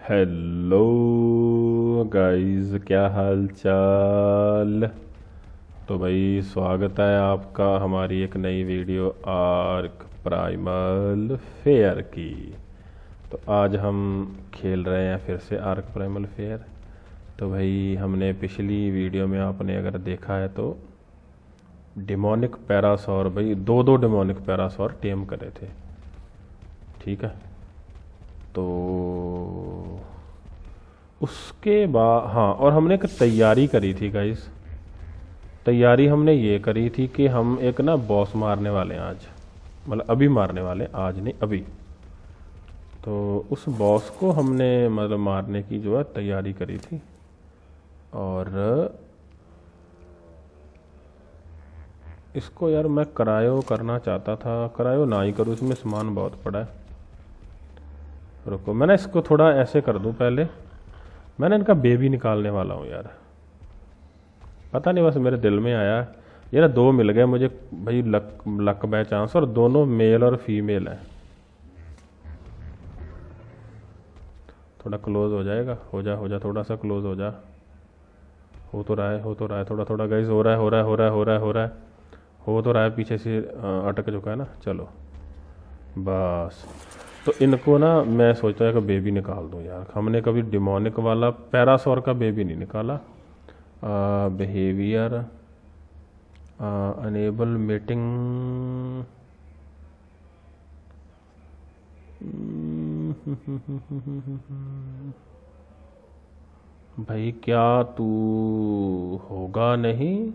Hello guys, क्या हाल चाल तो भाई, स्वागत है आपका हमारी एक नई वीडियो आर्क प्राइमल फेयर की। तो आज हम खेल रहे हैं फिर से आर्क प्राइमल फेयर। तो भाई, हमने पिछली वीडियो में आपने अगर देखा है तो डिमोनिक पैरासोर, भाई, दो दो डिमोनिक पैरासोर टेम करे थे। ठीक है? तो उसके बाद हाँ और हमने एक तैयारी करी थी गाइस तैयारी हमने ये करी थी कि हम एक ना बॉस मारने वाले हैं आज। मतलब अभी मारने वाले, आज नहीं, अभी। तो उस बॉस को हमने मतलब मारने की जो है तैयारी करी थी। और इसको यार मैं करायो करना चाहता था, करायो ना ही करूँ, इसमें सामान बहुत पड़ा है। रुको मैं ना इसको थोड़ा ऐसे कर दूँ पहले। मैंने इनका बेबी निकालने वाला हूँ यार। पता नहीं बस मेरे दिल में आया। ये ना दो मिल गए मुझे, भाई लक लक बाय चांस, और दोनों मेल और फीमेल हैं। थोड़ा क्लोज हो जाएगा। हो जा हो जा, थोड़ा सा क्लोज हो जा। हो तो रहा है, हो तो रहा है, थोड़ा थोड़ा गाइस हो रहा है, हो रहा है, हो रहा है, हो रहा है, हो रहा है। हो तो रहा है, पीछे से अटक चुका है ना। चलो। बस। तो इनको ना मैं सोचता है कि बेबी निकाल दूँ यार। हमने कभी डिमोनिक वाला पैरासोर का बेबी नहीं निकाला। बिहेवियर अनेबल मीटिंग भाई क्या तू होगा नहीं?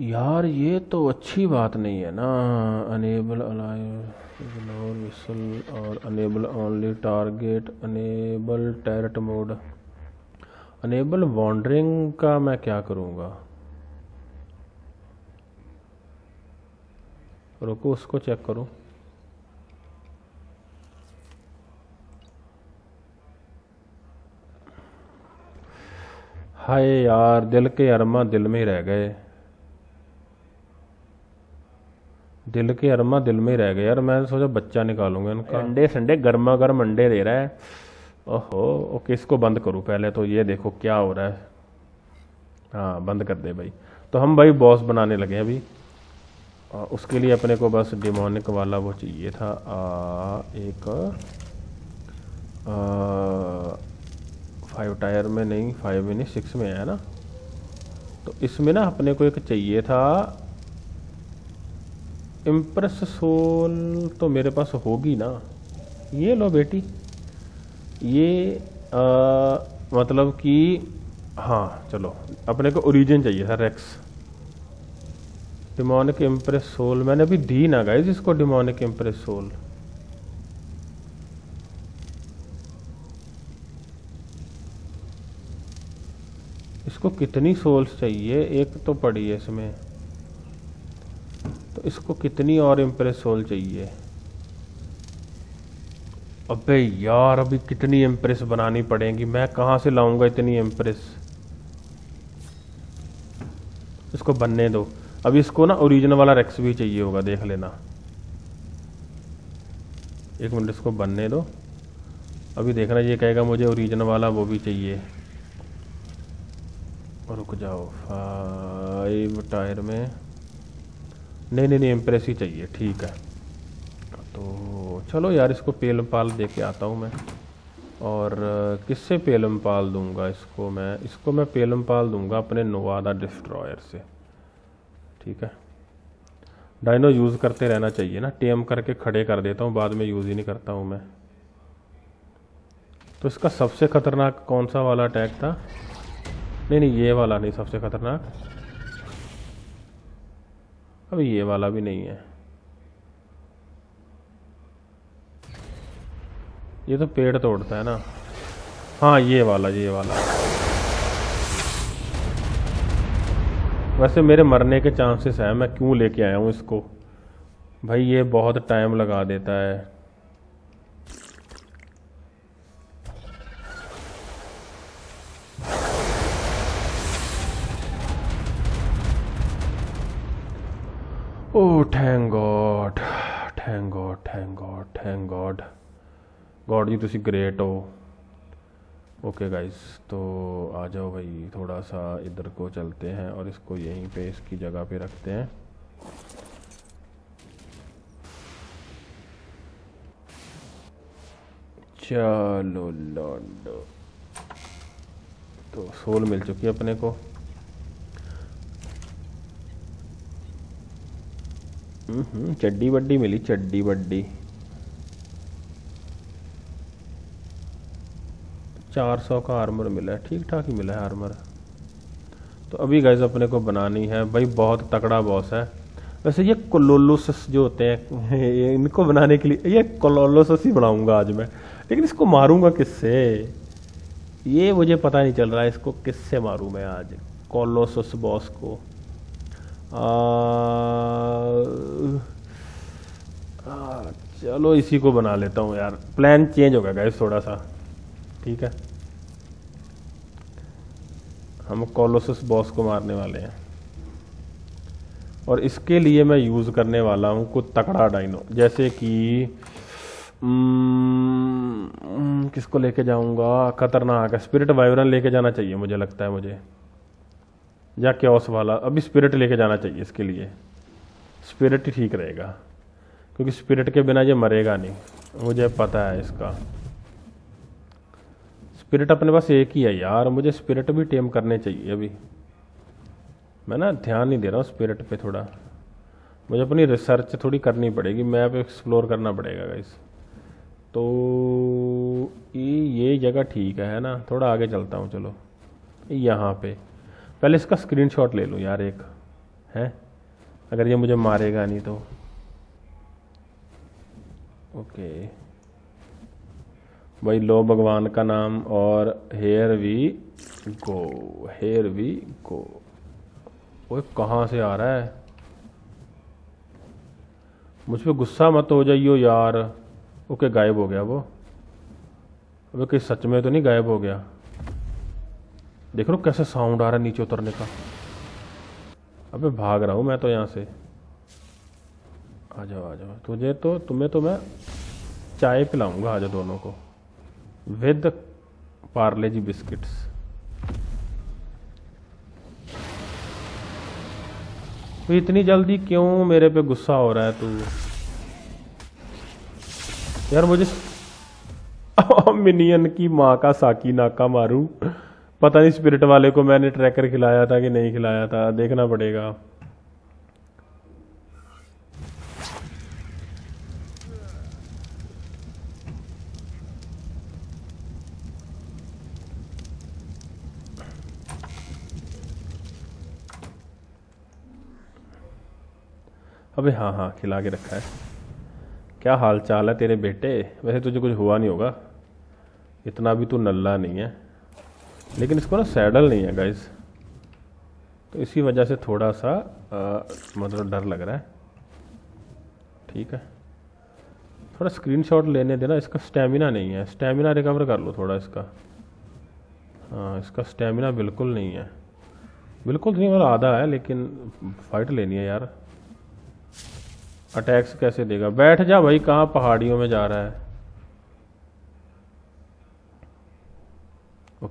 यार, ये तो अच्छी बात नहीं है ना। अनेबल इग्नोर विसल और enable only target enable turret mode enable wandering का मैं क्या करूँगा? रुको, उसको चेक करूँ। हाय यार, दिल के अरमा दिल में रह गए। दिल के अरमा दिल में ही रह गए यार। मैं सोचा बच्चा निकालूँगा इनका। अंडे संडे गर्मा गर्म अंडे दे रहा है। ओहो ओके इसको बंद करूँ? पहले तो ये देखो क्या हो रहा है। हाँ बंद कर दे भाई। तो हम भाई बॉस बनाने लगे अभी। आ, उसके लिए अपने को बस डिमोनिक वाला वो चाहिए था। आ, एक आ, फाइव टायर में नहीं फाइव में नहीं सिक्स में है ना? तो इसमें ना अपने को एक चाहिए था इम्प्रेस सोल तो मेरे पास होगी ना। ये लो बेटी। ये आ, मतलब कि हाँ चलो। अपने को ओरिजिन चाहिए था रेक्स डिमोनिक इम्प्रेस सोल मैंने अभी दी ना गाइज़ इसको डिमोनिक इम्प्रेस सोल इसको कितनी सोल्स चाहिए? एक तो पड़ी है इसमें। तो इसको कितनी और इम्प्रेस सोल चाहिए? अबे यार, अभी कितनी इम्प्रेस बनानी पड़ेगी? मैं कहाँ से लाऊँगा इतनी इम्प्रेस इसको बनने दो। अब इसको ना ओरिजिनल वाला रेक्स भी चाहिए होगा, देख लेना। एक मिनट, इसको बनने दो। अभी देखना, ये कहेगा मुझे ओरिजिनल वाला वो भी चाहिए। रुक जाओ। फाइव टायर में। नहीं नहीं नहीं इम्प्रेस ही चाहिए, ठीक है। तो चलो यार, इसको पेलम पाल दे के आता हूँ मैं। और किससे पेलम पाल दूँगा इसको मैं? इसको मैं पेलम पाल दूँगा अपने नोवादा डिस्ट्रॉयर से। ठीक है? डायनो यूज़ करते रहना चाहिए ना। टेम करके खड़े कर देता हूँ, बाद में यूज़ ही नहीं करता हूँ मैं। तो इसका सबसे खतरनाक कौन सा वाला अटैक था? नहीं नहीं, ये वाला नहीं, सबसे खतरनाक। अभी ये वाला भी नहीं है। ये तो पेड़ तोड़ता है ना। हाँ ये वाला ये वाला। वैसे मेरे मरने के चांसेस हैं, मैं क्यों लेके आया हूँ इसको? भाई, ये बहुत टाइम लगा देता है। ओ thank God thank God thank God thank God God जी ਤੁਸੀਂ ग्रेट हो। ओके गाइस तो आ जाओ भाई, थोड़ा सा इधर को चलते हैं और इसको यहीं पे इसकी जगह पे रखते हैं। चलो लौंडो तो सोल मिल चुकी है अपने को। चड्डी बड्डी मिली, चड्डी बड्डी। चार सौ का आर्मर मिला है ठीक ठाक ही मिला है आर्मर तो अभी गैस अपने को बनानी है, भाई बहुत तगड़ा बॉस है। वैसे ये कोलोलोसस जो होते हैं इनको बनाने के लिए, ये कोलोलोसस ही बनाऊँगा आज मैं। लेकिन इसको मारूँगा किससे? ये मुझे पता नहीं चल रहा है, इसको किससे मारूं मैं आज कोलोसस बॉस को? चलो इसी को बना लेता हूँ यार। प्लान चेंज हो गया गाइस थोड़ा सा ठीक है? हम कोलोसस बॉस को मारने वाले हैं। और इसके लिए मैं यूज़ करने वाला हूँ कुछ तकड़ा डाइनो जैसे कि किसको लेके जाऊँगा? खतरनाक स्पिरिट वाइब्रन लेके जाना चाहिए, मुझे लगता है, मुझे। या क्योस वाला, अभी स्पिरिट लेके जाना चाहिए इसके लिए। स्पिरिट ही ठीक रहेगा। क्योंकि स्पिरिट के बिना ये मरेगा नहीं। मुझे पता है इसका। स्पिरिट अपने पास एक ही है यार। मुझे स्पिरिट भी टेम करने चाहिए अभी। मैं ना ध्यान नहीं दे रहा हूँ स्पिरिट पे थोड़ा। मुझे अपनी रिसर्च थोड़ी करनी पड़ेगी। मैप एक्सप्लोर करना पड़ेगा गाइस तो ये जगह ठीक है ना? थोड़ा आगे चलता हूँ, चलो। यहाँ पे। पहले इसका स्क्रीनशॉट ले लूँ यार एक, है? अगर ये मुझे मारेगा नहीं तो। ओके। भाई, लो भगवान का नाम और here we go here we go वो कहाँ से आ रहा है? मुझ पर गुस्सा मत हो जाइयो यार। ओके, गायब हो गया वो। अबे, कहीं सच में तो नहीं गायब हो गया? देख लो कैसे साउंड आ रहा है नीचे उतरने का। अबे भाग रहा हूँ मैं तो यहाँ से। आ जाओ आ जाओ। तुझे तो तुम्हें तो मैं चाय पिलाऊँगा आज दोनों को। विद पार्ले जी बिस्किट्स तो इतनी जल्दी क्यों मेरे पे गुस्सा हो रहा है तू? यार मुझे मिनियन की माँ का साकी नाका मारू। पता नहीं स्पिरिट वाले को मैंने ट्रैकर खिलाया था कि नहीं खिलाया था, देखना पड़ेगा। अबे हाँ हाँ खिला के रखा है। क्या हाल चाल है तेरे बेटे? वैसे तुझे कुछ हुआ नहीं होगा। इतना भी तू नल्ला नहीं है। लेकिन इसको ना सैडल नहीं है गाइस तो इसी वजह से थोड़ा सा आ, मतलब डर लग रहा है। ठीक है? थोड़ा स्क्रीनशॉट लेने देना इसका स्टेमिना नहीं है। स्टेमिना रिकवर कर लो थोड़ा इसका। हाँ इसका स्टेमिना बिल्कुल नहीं है। बिल्कुल नहीं मतलब आधा है लेकिन फाइट लेनी है यार। अटैक्स कैसे देगा? बैठ जा भाई कहाँ पहाड़ियों में जा रहा है?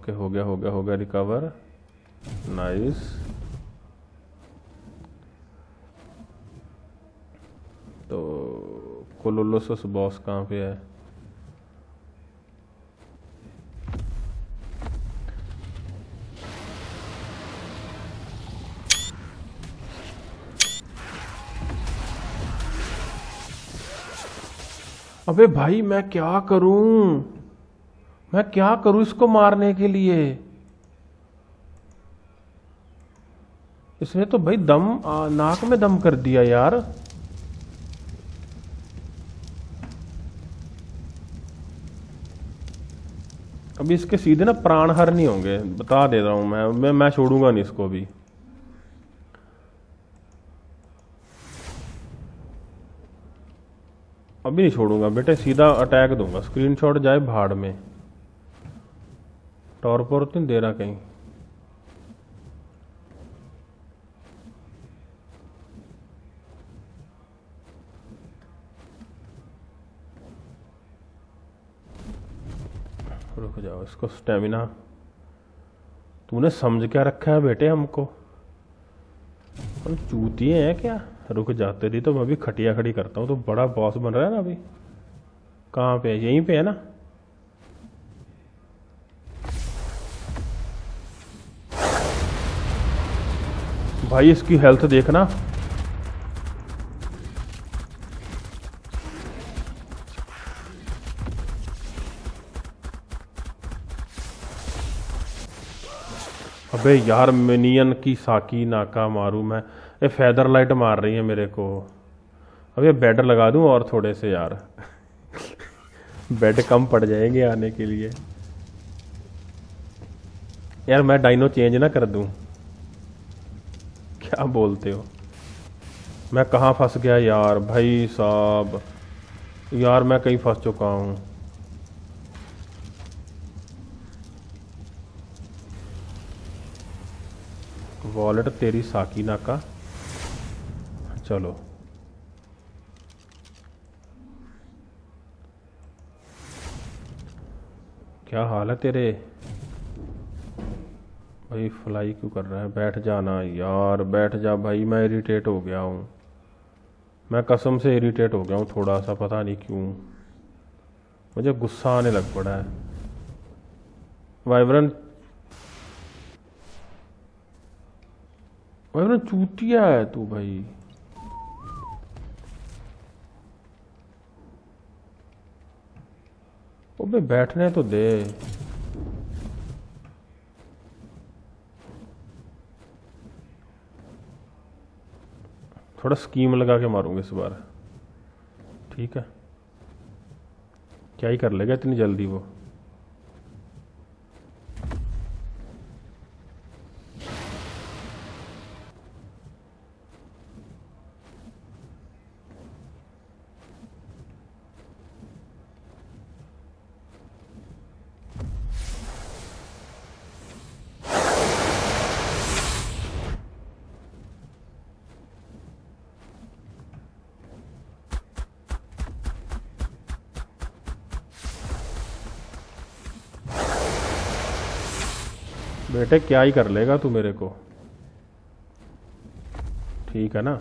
ओके, हो गया हो गया हो गया रिकवर नाइस तो कोलोलोसस बॉस कहाँ पे है? अबे भाई, मैं क्या करूँ? मैं क्या करूँ इसको मारने के लिए? इसने तो भाई दम आ, नाक में दम कर दिया यार। अभी इसके सीधे ना प्राण हर नहीं होंगे बता दे रहा हूँ मैं। मैं, मैं छोड़ूँगा नहीं इसको अभी। अभी नहीं छोड़ूँगा बेटे सीधा अटैक दूँगा। स्क्रीनशॉट जाए भाड़ में। टॉर्पोरतिन दे रहा कहीं। रुक जाओ, इसको स्टेमिना तूने समझ क्या रखा है बेटे हमको? हम चूती हैं क्या? रुक जाते थे तो मैं अभी खटिया खड़ी करता हूँ तो बड़ा बॉस बन रहा है ना अभी। कहाँ पे है? यहीं पे है ना? भाई, इसकी हेल्थ देखना। अबे यार, मिनियन की साकी नाका मारू मैं। ये फैदर लाइट मार रही है मेरे को। अब ये बेड लगा दूँ और थोड़े से यार। बेड कम पड़ जाएँगे आने के लिए। यार, मैं डाइनो चेंज ना कर दूँ। क्या बोलते हो? मैं कहाँ फंस गया यार, भाई साहब। यार, मैं कहीं फंस चुका हूँ। वॉलेट तेरी साकीना का? चलो। क्या हाल है तेरे? भाई फ्लाई क्यों कर रहा है? बैठ जाना यार, बैठ जा भाई, मैं इरिटेट हो गया हूँ। मैं कसम से इरिटेट हो गया हूँ थोड़ा सा पता नहीं क्यों। मुझे गुस्सा आने लग पड़ा है। वाइब्रेंट भाई चूतिया है तू भाई। बैठने तो दे। थोड़ा स्कीम लगा के मारूँगा इस बार। ठीक है? क्या ही कर लेगा इतनी जल्दी वो? बेटे, क्या ही कर लेगा तू मेरे को? ठीक है ना?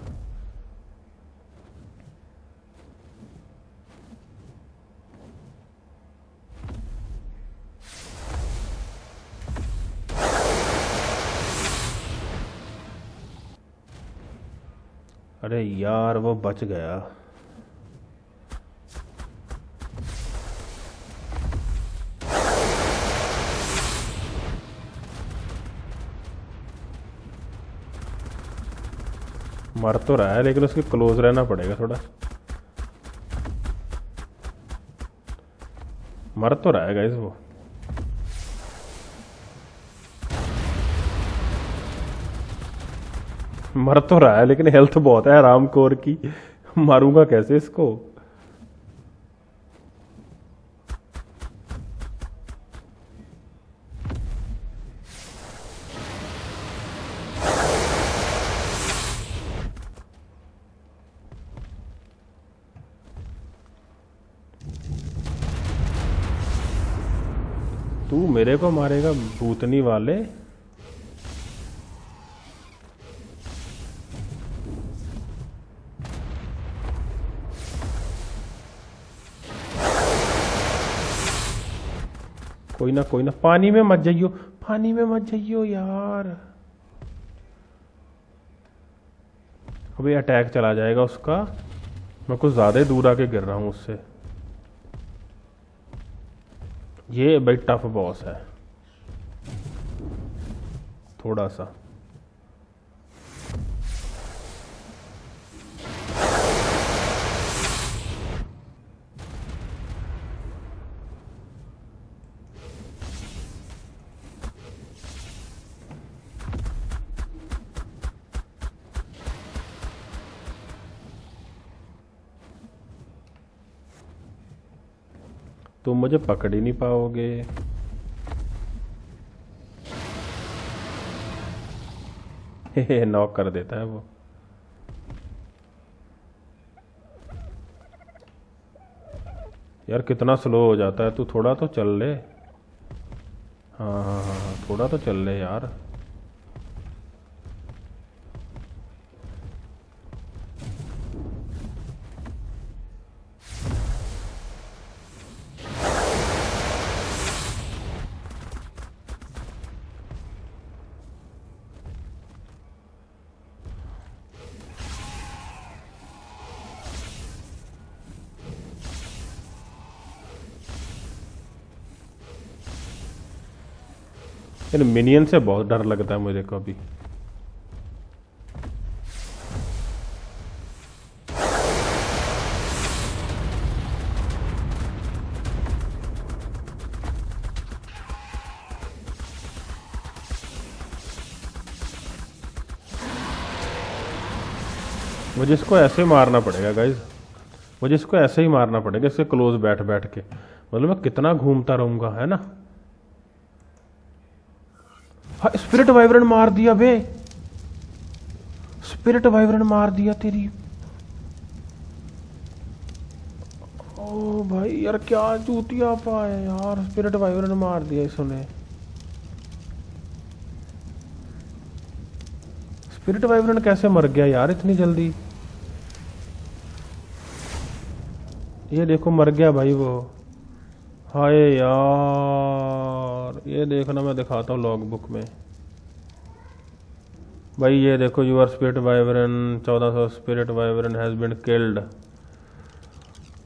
अरे यार, वो बच गया। मर तो रहा है, लेकिन उसके क्लोज रहना पड़ेगा थोड़ा। मर तो रहा है गाइस वो। मर तो रहा है, लेकिन हेल्थ बहुत है, आराम कोर की। मारूँगा कैसे इसको? मेरे को मारेगा भूतनी वाले। कोई ना कोई ना, पानी में मत जाइयो, पानी में मत जाइयो यार। अभी अटैक चला जाएगा उसका। मैं कुछ ज़्यादा दूर आके गिर रहा हूँ उससे। ये भाई टफ बॉस है। थोड़ा सा। तुम मुझे पकड़ ही नहीं पाओगे। नॉक कर देता है वो। यार, कितना स्लो हो जाता है, तू थोड़ा तो चल ले। हाँ हाँ हाँ हाँ थोड़ा तो चल ले यार। इन मिनियन से बहुत डर लगता है मुझे कभी। मुझे इसको ऐसे ही मारना पड़ेगा गाइज़ मुझे इसको ऐसे ही मारना पड़ेगा इसके क्लोज बैठ बैठ के। मतलब मैं कितना घूमता रहूँगा, है ना? स्पिरिट वाइब्रेंट मार दिया बे स्पिरिट वाइब्रेंट मार दिया तेरी। ओ भाई यार, क्या चूतिया पाए यार। स्पिरिट वाइब्रेंट मार दिया इसने। स्पिरिट वाइब्रेंट कैसे मर गया यार इतनी जल्दी? ये देखो, मर गया भाई वो। हाय यार, ये देखना मैं दिखाता हूँ लॉग बुक में। भाई ये देखो यूर स्पिरिट वाइब्रेन 1400 स्पिरिट वाइब्रेन हैज़ बीन किल्ड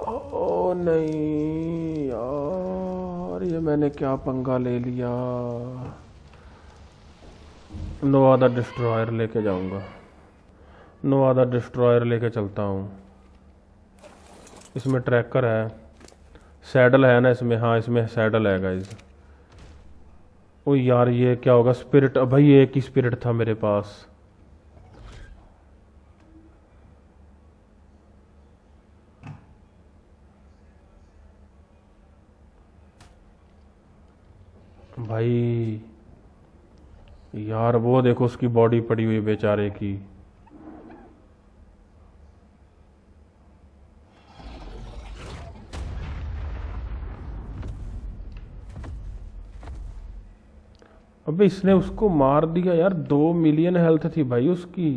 ओ नहीं यार, ये मैंने क्या पंगा ले लिया? नो आधा डिस्ट्रॉयर लेके जाऊँगा। नो डिस्ट्रॉयर लेके चलता हूँ। इसमें ट्रैकर है। सैडल है ना इसमें हाँ इसमें सैडल है गाइज़ ओ यार, ये क्या होगा? स्पिरिट भाई एक ही स्पिरिट था मेरे पास। भाई, यार वो देखो उसकी बॉडी पड़ी हुई बेचारे की। अबे इसने उसको मार दिया यार, दो मिलियन हेल्थ थी भाई उसकी।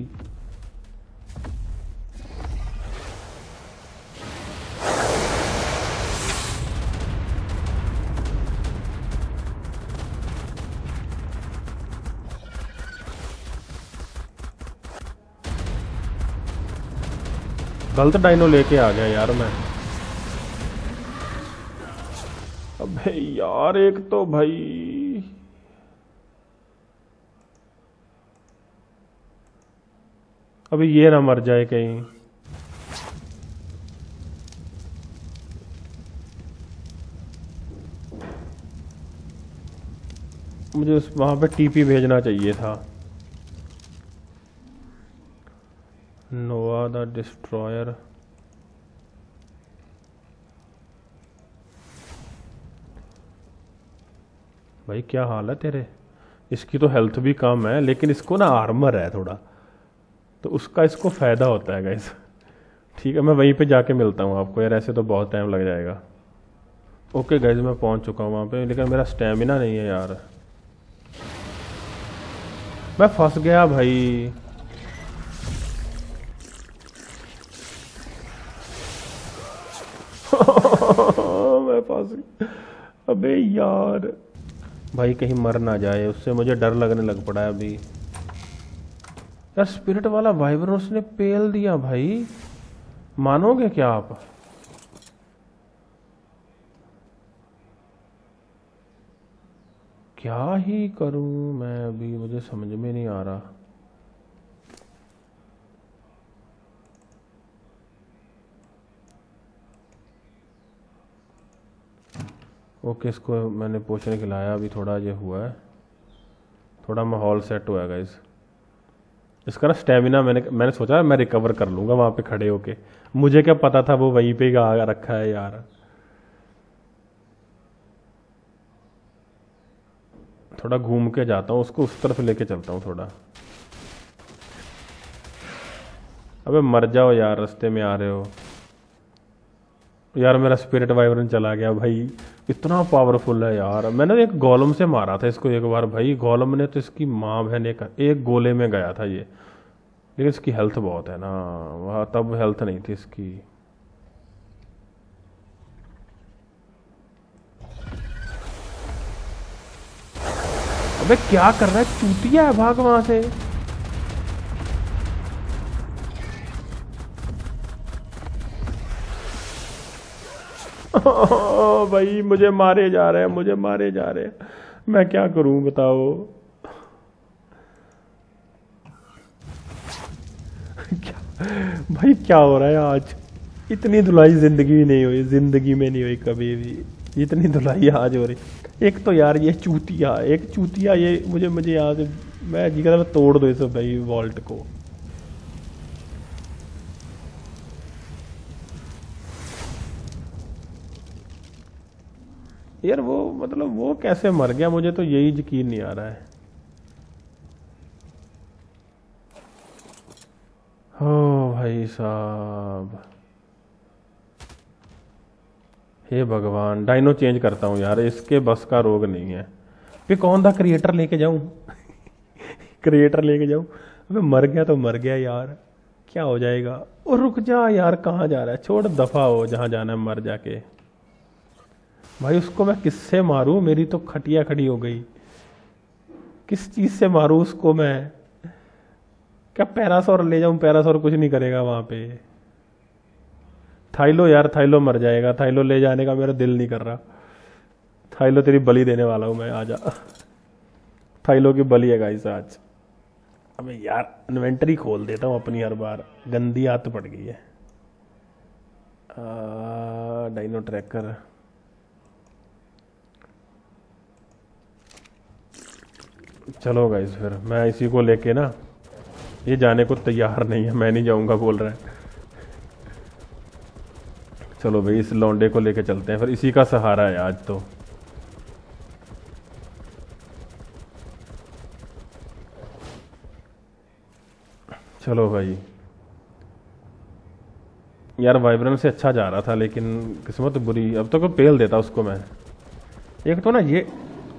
गलत डाइनो लेके आ गया यार मैं। अबे यार, एक तो भाई अभी ये ना मर जाए कहीं। मुझे उस वहाँ पे टीपी भेजना चाहिए था। Nova the destroyer. भाई, क्या हाल है तेरे? इसकी तो हेल्थ भी कम है, लेकिन इसको ना आर्मर है थोड़ा। तो उसका इसको फ़ायदा होता है गाइस ठीक है, मैं वहीं पे जाके मिलता हूँ आपको। यार, ऐसे तो बहुत टाइम लग जाएगा। ओके गाइज़ मैं पहुँच चुका हूँ वहाँ पे। लेकिन मेरा स्टेमिना नहीं है यार। मैं फंस गया भाई। मैं फंस अबे यार। भाई, कहीं मर ना जाए। उससे मुझे डर लगने लग पड़ा है अभी। यार स्पिरिट वाला वाइब्रेन उसने पेल दिया भाई? मानोगे क्या आप? क्या ही करूँ मैं अभी? मुझे समझ में नहीं आ रहा। ओके इसको मैंने पोषण खिलाया अभी थोड़ा ये हुआ है। थोड़ा माहौल सेट हुआ है गाइज़ इसका ना स्टेमिना मैंने मैंने सोचा मैं रिकवर कर लूँगा वहाँ पे खड़े होके। मुझे क्या पता था वो वहीं पे आ रखा है यार। थोड़ा घूम के जाता हूँ, उसको उस तरफ़ लेके चलता हूँ थोड़ा। अबे मर जाओ यार, रास्ते में आ रहे हो। यार मेरा स्पिरिट वाइब्रेंट चला गया भाई। इतना पावरफुल है यार। मैंने एक गोलम से मारा था इसको एक बार भाई। गोलम ने तो इसकी माँ बहन एक एक गोले में गया था ये। लेकिन इसकी हेल्थ बहुत है ना। वह तब हेल्थ नहीं थी इसकी। अबे क्या कर रहा है? चूतिया है भाग वहाँ से। भाई, मुझे मारे जा रहे हैं, मुझे मारे जा रहे हैं। मैं क्या करूँ, बताओ? क्या? भाई, क्या हो रहा है आज? इतनी धुलाई ज़िंदगी में नहीं हुई, ज़िंदगी में नहीं हुई कभी भी। इतनी धुलाई आज हो रही। एक तो यार, ये चूतिया, एक चूतिया, ये मुझे मुझे यहाँ से मैं जी कहता मैं तोड़ दो इस भाई, वॉल्ट को। यार वो मतलब वो कैसे मर गया? मुझे तो यही यकीन नहीं आ रहा है। हो भाई साहब। हे भगवान डाइनो चेंज करता हूँ यार, इसके बस का रोग नहीं है। फिर कौन था क्रिएटर लेके जाऊँ? क्रिएटर लेके जाऊँ? अबे मर गया तो मर गया यार, क्या हो जाएगा? और रुक जा यार, कहाँ जा रहा है? छोड़, दफ़ा हो, जहाँ जाना है, मर जाके। भाई उसको मैं किससे मारूं? मेरी तो खटिया खड़ी हो गई। किस चीज़ से मारूं उसको मैं? क्या पैरासोर ले जाऊँ? पैरासोर कुछ नहीं करेगा वहाँ पे। थाइलो यार, थाइलो मर जाएगा। थाइलो ले जाने का मेरा दिल नहीं कर रहा। थाइलो तेरी बलि देने वाला हूँ मैं, आजा। थाइलो की बलि है गाइस आज। अबे यार, इन्वेंटरी खोल देता हूँ अपनी हर बार। गंदी आत पड़ गई है। डाइनो ट्रैकर चलो गाइस फिर मैं इसी को लेके ना, ये जाने को तैयार नहीं है, मैं नहीं जाऊँगा बोल रहा है। चलो भाई, इस लौंडे को लेके चलते हैं, फिर इसी का सहारा है आज तो। चलो भाई। यार वाइब्रेंट से अच्छा जा रहा था, लेकिन किस्मत बुरी, अब तो कोई पेल देता उसको मैं। एक तो ना, ये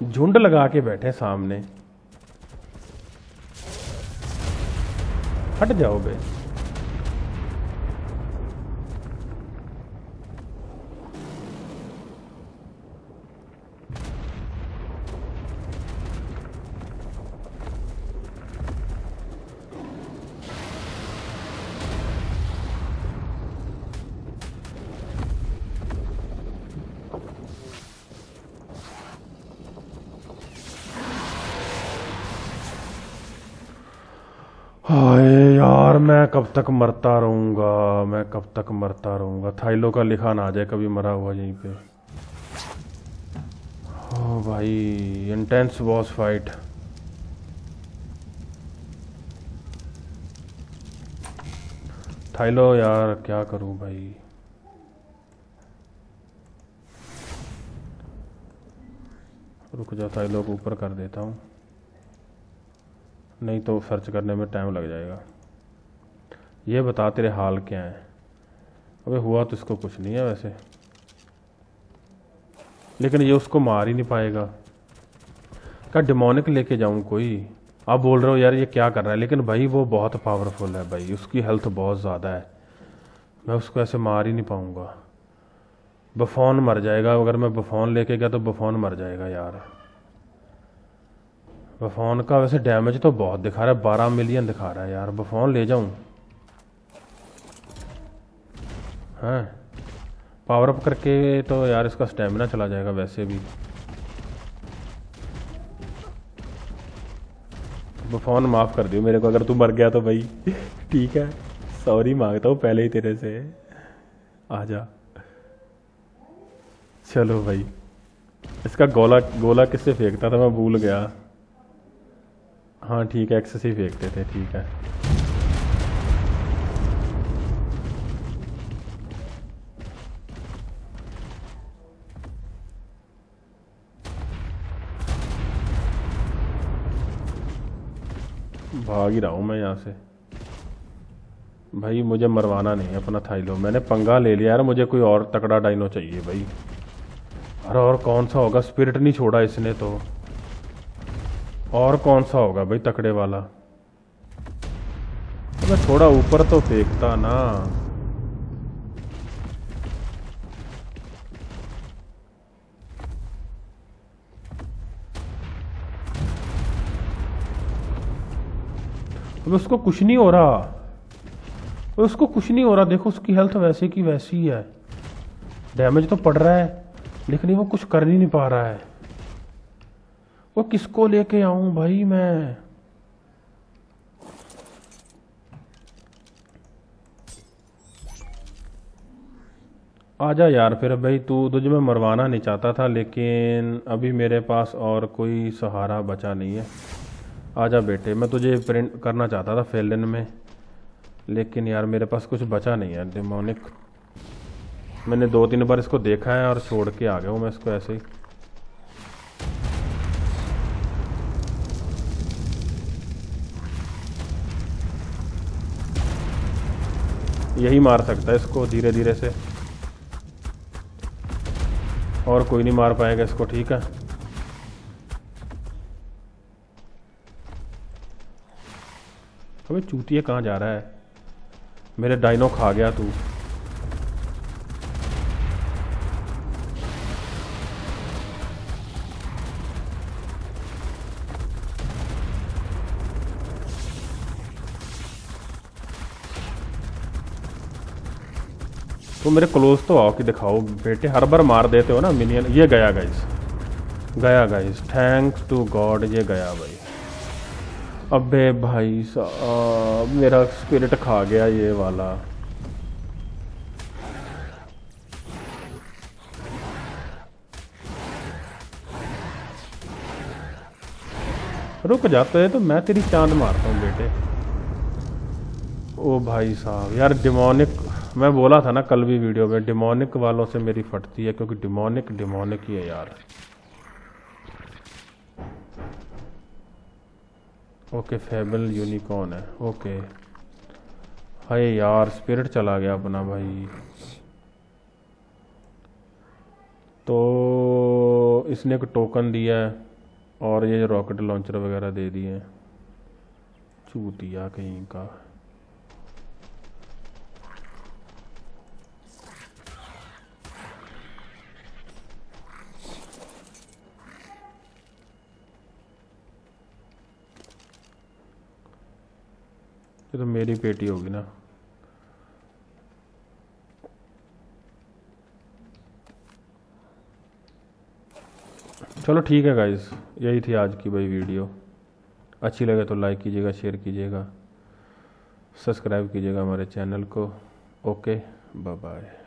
झुंड लगा के बैठे सामने। हट जाओ बे यार मैं कब तक मरता रहूँगा, मैं कब तक मरता रहूँगा। थाइलो का लिखा ना आ जाए, कभी मरा हुआ यहीं पे। ओ भाई इंटेंस बॉस फाइट थाइलो यार, क्या करूँ भाई? रुक जा, थाइलो को ऊपर कर देता हूँ। नहीं तो सर्च करने में टाइम लग जाएगा। ये बता तेरे हाल क्या है? अबे हुआ तो इसको कुछ नहीं है वैसे। लेकिन ये उसको मार ही नहीं पाएगा। क्या डिमोनिक लेके जाऊँ कोई? आप बोल रहे हो, यार ये क्या कर रहा है? लेकिन भाई, वो बहुत पावरफुल है भाई। उसकी हेल्थ बहुत ज़्यादा है। मैं उसको ऐसे मार ही नहीं पाऊँगा। बफोन मर जाएगा। अगर मैं बफोन लेके गया तो बफोन मर जाएगा यार। बफोन का वैसे डैमेज तो बहुत दिखा रहा है। बारह मिलियन दिखा रहा है यार। बफोन ले जाऊँ? हैं। पावर अप करके तो यार इसका स्टेमिना चला जाएगा वैसे भी। फ़ोन माफ़ कर दियो मेरे को, अगर तू मर गया तो भाई। ठीक है। सॉरी माँगता हूँ पहले ही तेरे से। आ जा। चलो भाई। इसका गोला गोला किससे फेंकता था? मैं भूल गया। हाँ ठीक है एक्सेस ही फेंकते थे। ठीक है। भाग ही रहा हूँ मैं यहाँ से। भाई, मुझे मरवाना नहीं है अपना थाइलो मैंने पंगा ले लिया यार, मुझे कोई और तकड़ा डाइनो चाहिए भाई। अरे और कौन सा होगा? स्पिरिट नहीं छोड़ा इसने तो। और कौन सा होगा भाई तकड़े वाला? मैं थोड़ा ऊपर तो फेंकता ना। अब उसको कुछ नहीं हो रहा। उसको कुछ नहीं हो रहा। देखो उसकी हेल्थ वैसे की वैसी है डैमेज तो पड़ रहा है, लेकिन वो कुछ कर ही नहीं पा रहा है। वो किसको लेके आऊँ भाई मैं? आजा यार फिर भाई, तू तुझे मैं मरवाना नहीं चाहता था, लेकिन अभी मेरे पास और कोई सहारा बचा नहीं है। आजा बेटे, मैं तुझे प्रिंट करना चाहता था फेलन में, लेकिन यार मेरे पास कुछ बचा नहीं है डिमोनिक मैंने दो तीन बार इसको देखा है और छोड़ के आ गया हूँ मैं इसको ऐसे ही। यही मार सकता है इसको धीरे धीरे से। और कोई नहीं मार पाएगा इसको, ठीक है? अबे चूतिया कहाँ जा रहा है? मेरे डाइनो खा गया तू। तो मेरे क्लोज तो आओ कि दिखाओ। बेटे, हर बार मार देते हो ना मिनियन। ये गया गाइस गया गाइस थैंक्स टू गॉड ये गया, भाई। अबे भाई साहब, मेरा स्पिरिट खा गया ये वाला। रुक जाते है तो मैं तेरी चाँद मारता हूँ बेटे। ओ भाई साहब, यार डिमोनिक मैं बोला था ना कल भी वीडियो में डिमोनिक वालों से मेरी फटती है, क्योंकि डिमोनिक डिमोनिक ही है यार। ओके फेबल यूनिकॉर्न है, ओके। हाय यार, स्पिरिट चला गया अपना भाई। तो इसने एक टोकन दिया है और ये रॉकेट लॉन्चर वगैरह दे दिए चूतिया कहीं का। तो मेरी पेटी होगी ना। चलो ठीक है गाइज़ यही थी आज की भाई वीडियो अच्छी लगे तो लाइक कीजिएगा शेयर कीजिएगा सब्सक्राइब कीजिएगा हमारे चैनल को। Okay bye bye